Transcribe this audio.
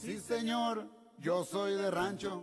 Sí, señor, yo soy de rancho.